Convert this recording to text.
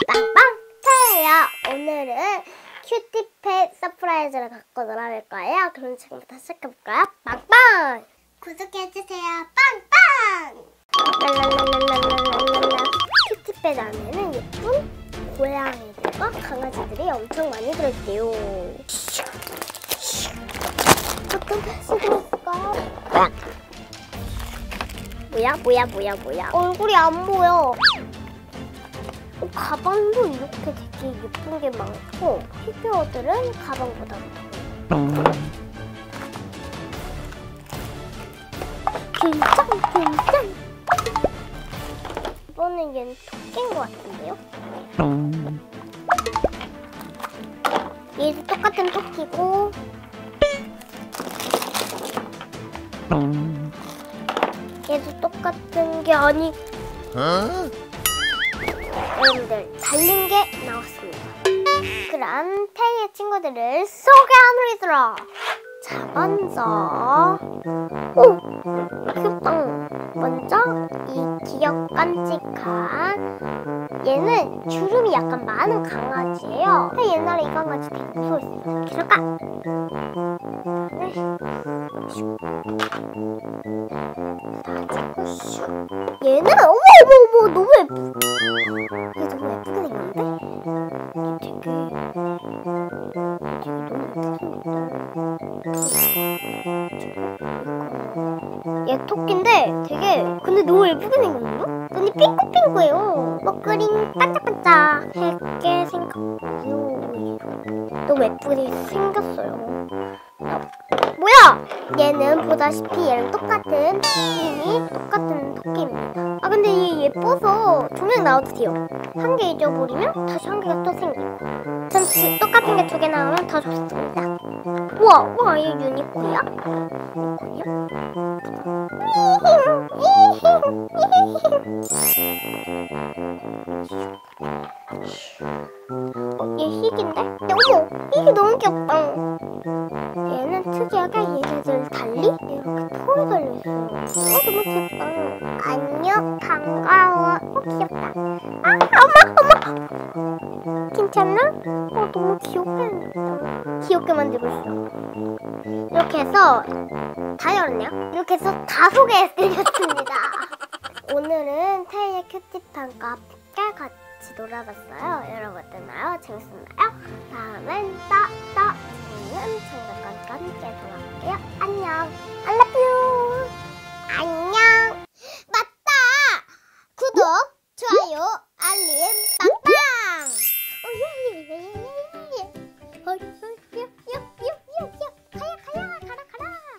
빵빵 터예요. 오늘은 큐티펫 서프라이즈를 갖고 놀아볼 거예요. 그럼 지금부터 시작해볼까요? 빵빵! 구독해주세요. 빵빵! 랄랄랄랄랄랄랄라 큐티펫 안에는 예쁜 고양이들과 강아지들이 엄청 많이 들어있대요. 조금 시끄러울까? 뭐야 뭐야 뭐야 뭐야 얼굴이 안 보여. 가방도 이렇게 되게 예쁜 게 많고 피규어들은 가방보다 긴장 긴장 이번엔 얘는 토끼인 것 같은데요? 얘도 똑같은 토끼고 얘도 똑같은 게 아니 여러분들 달린 게 나왔습니다. 그럼 태희의 친구들을 자 먼저 오 귀엽다 먼저 이 귀엽 깜찍한 얘는 주름이 약간 많은 강아지예요. 옛날에 이 강아지 되게 무서웠어요 기를까 네. 얘는 어머 어머 어머 너무 예쁘. 얘 너무 예쁘게 생겼는데? 얘 토끼인데 되게 근데 너무 예쁘게 생겼네요? 눈이 핑크핑크해요 먹그린 반짝반짝하게 생겼고요 너무 예쁘게 생겼어요 뭐야? 얘는 보다시피 얘랑 똑같은 이미 똑같은 토끼입니다. 아 근데 얘 예뻐서 두 명 나와도 돼요. 한 개 잊어버리면 다시 한 개가 또 생기고. 전 두, 똑같은 게 두 개 나오면 더 좋습니다. 우와, 우와 얘 유니콘이야? 어, 얘 희귀인데? 야, 어머, 희귀 너무 귀엽다. 얘는 특이하게 얘네들 달리 이렇게 털이 달려있어요. 어, 너무 귀엽다. 안녕, 반가워. 어, 귀엽다. 아, 엄마, 엄마. 괜찮나? 어, 너무 귀엽게. 귀엽게 만들고 있어. 이렇게 해서 다 열었네요. 이렇게 해서 다 소개해드렸습니다. 오늘은 태희의 큐티판과 함께 같이 놀아봤어요. 여러분 어땠나요? 재밌었나요? 다음엔 또, 또 재밌는 장난감과 함께 돌아올게요. 안녕. はいはい